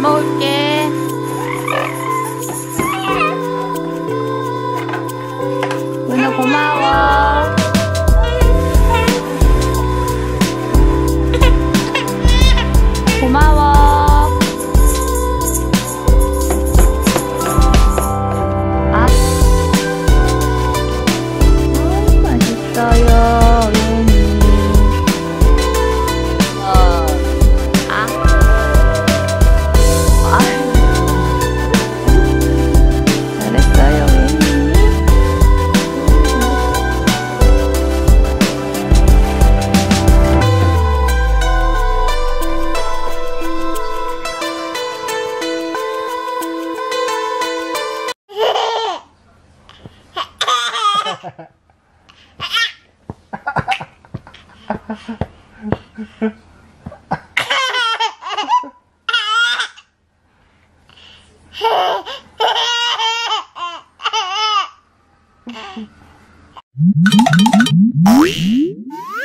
morgen. Whee!